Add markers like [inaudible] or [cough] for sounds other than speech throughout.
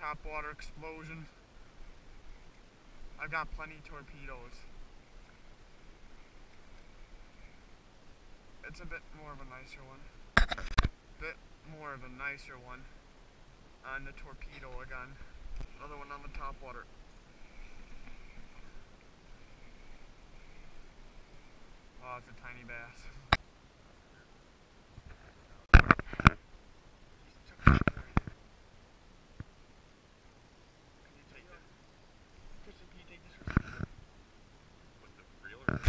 top water explosion. I've got plenty torpedoes. It's a bit more of a nicer one. Bit more of a nicer one on the torpedo again. Another one on the top water. Oh, it's a tiny bass. Can you take this? Christian, can you take this? With the reel or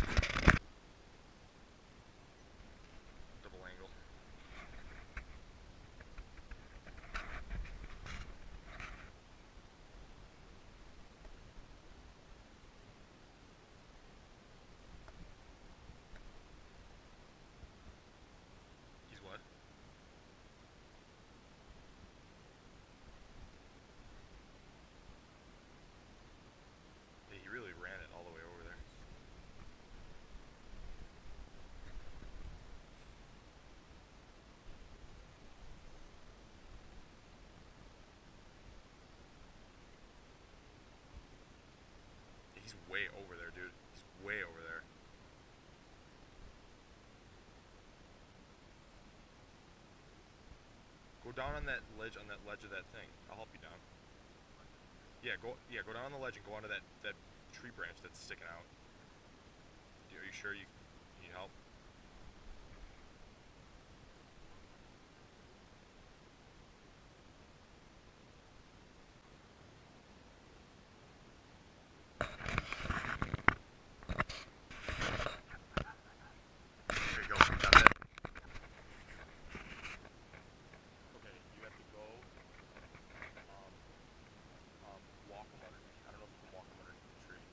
double angle? He's what? Yeah, he really ran it all the way over there. Way over there, dude. He's way over there. Go down on that ledge, on that ledge of that thing. I'll help you down. Yeah, go. Yeah, go down on the ledge and go onto that that tree branch that's sticking out. Are you sure you need help? There you go. Got that. Okay, you have to go. Um, um, walk them underneath. I don't know if you can walk them underneath the tree,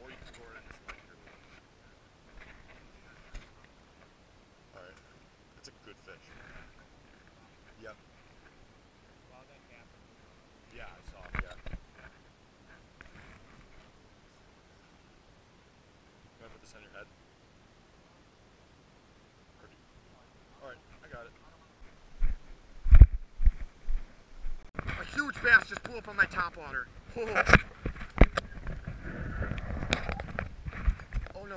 or you can go right in this ledge here. All right, that's a good fish. Yep. Yeah, I saw. Yeah. You want to put this on your head? All right, I got it. A huge bass just blew up on my top water. [laughs] Oh, oh no.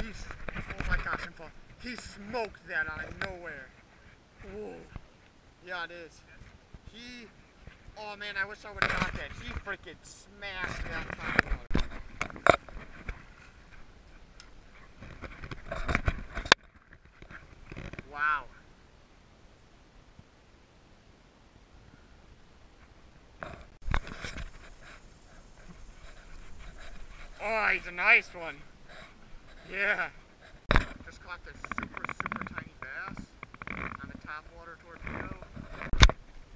He's, oh my gosh, I'm fall. He smoked that out of nowhere. Whoa. Yeah, it is. He, oh man, I wish I would have got that. He freaking smashed that water. Wow. Oh, he's a nice one. Yeah. Just caught this super, super tiny bass on the top water torpedo.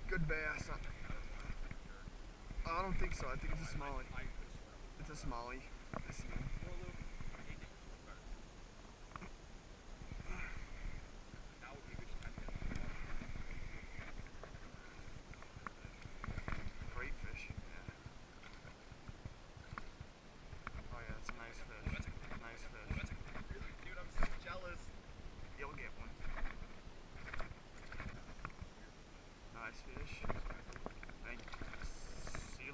Good bass. I think it's a smallie. It's a smallie. I see him. Great fish. Yeah. Oh yeah, it's a nice fish. Nice fish. Dude, I'm so jealous. You'll get one. Nice fish. Thank you. See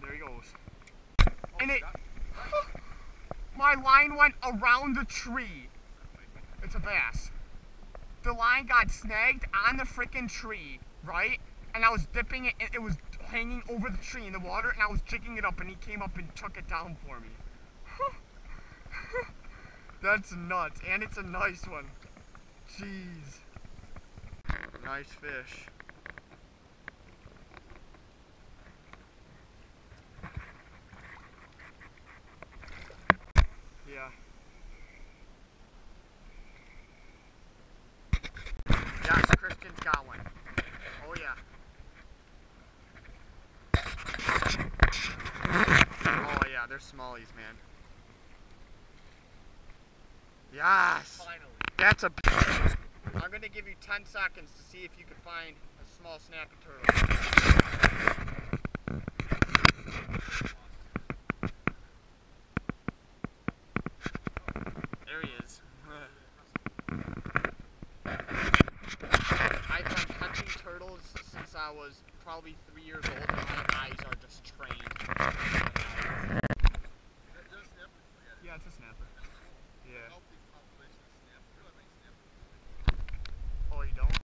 There he goes. And it. My line went around the tree. It's a bass. The line got snagged on the freaking tree, right? And I was dipping it, and it was hanging over the tree in the water, and I was jigging it up, and he came up and took it down for me. [laughs] That's nuts, and it's a nice one. Jeez. Nice fish. Yeah. Yes, Christian's got one. Oh yeah. Oh yeah, they're smallies, man. Yes. Finally. That's a. I'm gonna give you 10 seconds to see if you can find a small snapping turtle. There he is. I've been catching turtles since I was probably three years old,